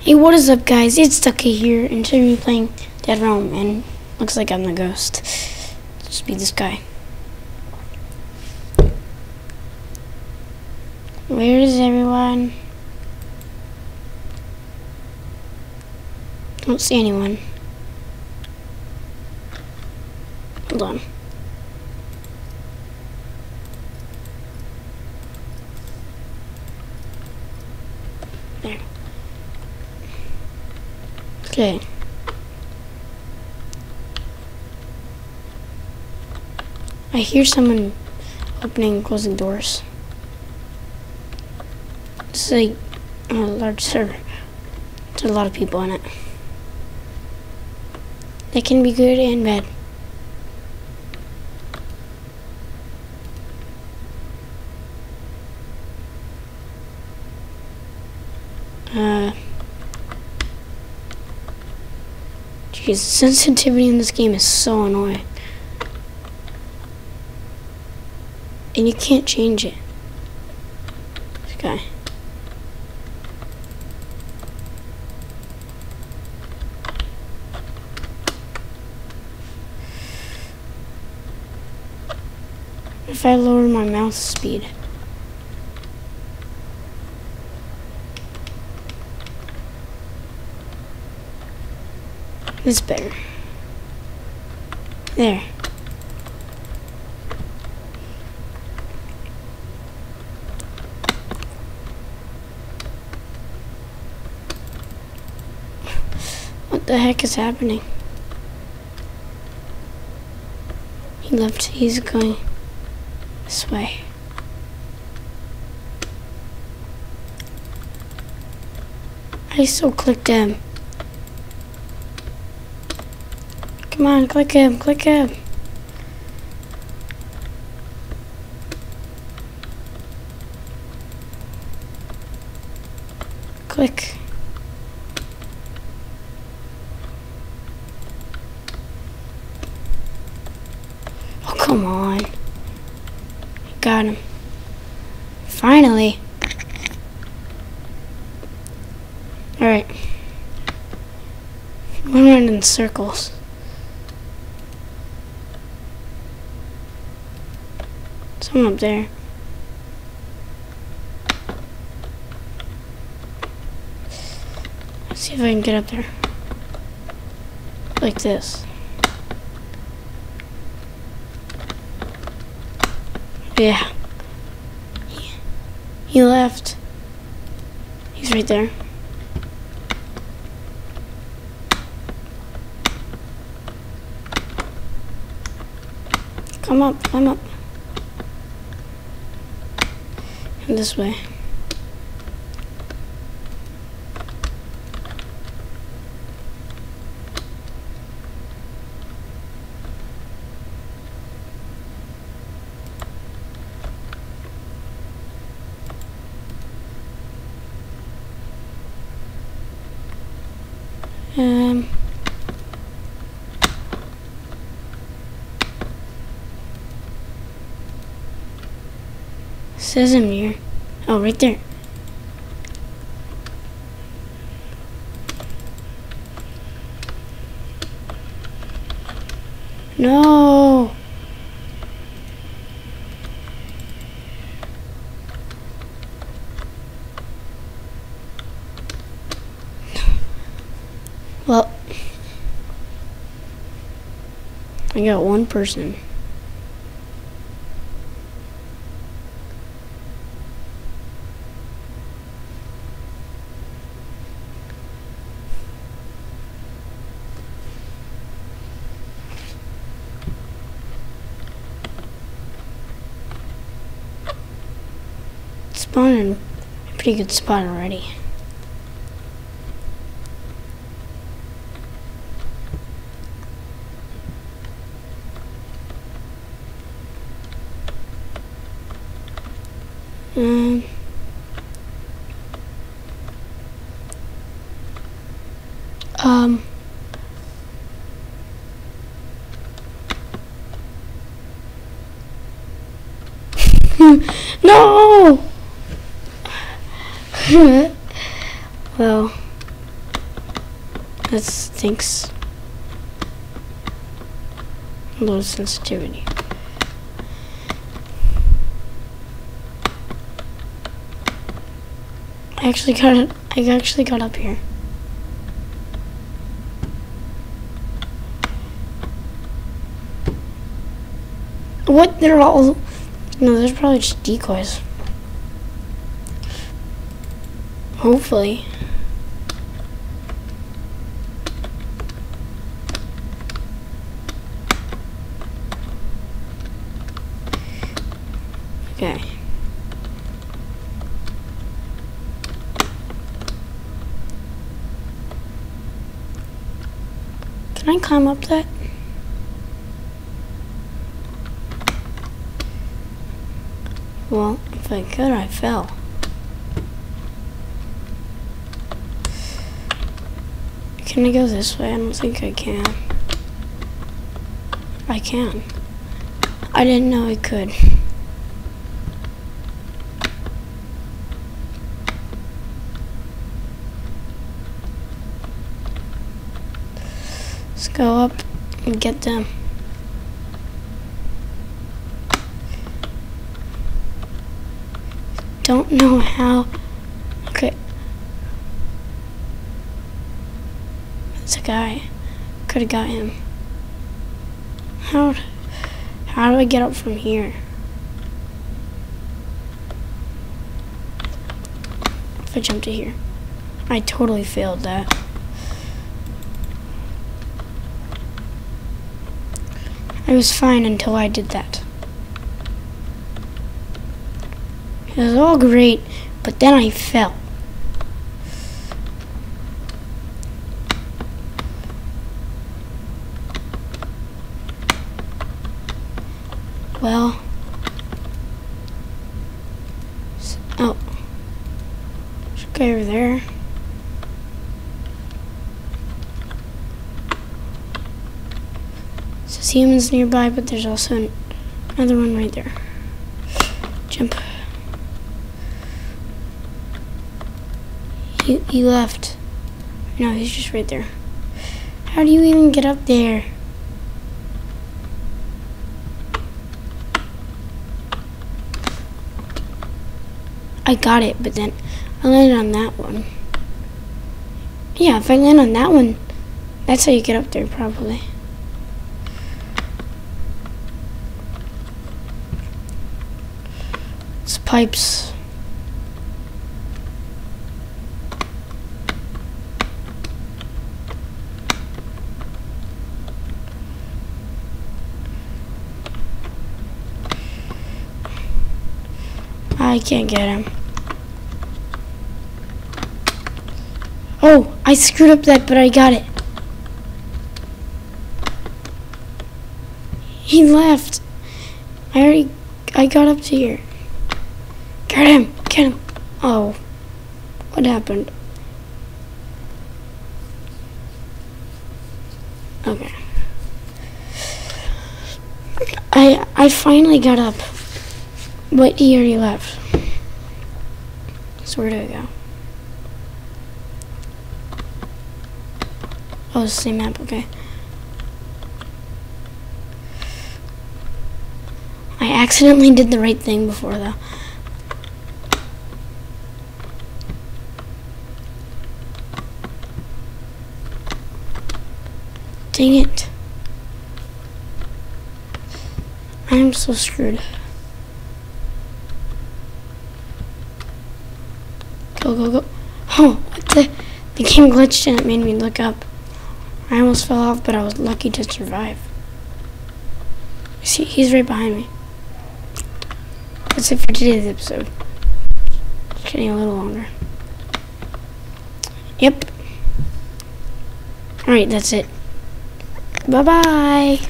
Hey, what is up, guys? It's Ducky here, and today we're playing Dead Realm, and looks like I'm the ghost. Just be this guy. Where is everyone? Don't see anyone. Hold on. There. Okay. I hear someone opening and closing doors. It's like a large server. There's a lot of people in it. They can be good and bad. Uh, Jeez, sensitivity in this game is so annoying. And you can't change it. This guy. If I lower my mouse speed. This better. There. What the heck is happening? He left. He's going this way. I so clicked him. Come on, click him, click him. Click. Oh, come on. Got him. Finally. Alright. We're running in circles. Someone up there. Let's see if I can get up there. Like this. Yeah. He, he left. He's right there. Come up, come up. This way. Um... Says I'm here. Oh, right there. No. Well, I got one person. In a pretty good spot already. Um, um, no! well, That stinks. Low sensitivity. I actually got. I actually got up here. What? They're all. No, there's probably just decoys. Hopefully. Okay. Can I climb up that? Well, if I could, I fell. Can I go this way? I don't think I can. I can. I didn't know I could. Let's go up and get them. Don't know how. Okay. That's a guy. Could have got him. How? How do I get up from here? If I jump to here. I totally failed that. I was fine until I did that. It was all great, but then I fell. Well, s- oh, a guy over there. Says humans nearby, but there's also an- another one right there. Jump. He, he left. No, he's just right there. How do you even get up there? I got it, but then I landed on that one. Yeah, if I land on that one, that's how you get up there, probably. It's pipes. I can't get him. Oh, I screwed up that, but I got it. He left. I already, I got up to here. Get him, get him. Oh, what happened? Okay. I, I finally got up. But he already left. So where do I go? Oh, it's the same map, okay. I accidentally did the right thing before though. Dang it. I'm so screwed. Go, go, go. Oh, what the? The game glitched and it made me look up. I almost fell off, but I was lucky to survive. See, he's right behind me. That's it for today's episode. It's getting a little longer. Yep. Alright, that's it. Bye-bye.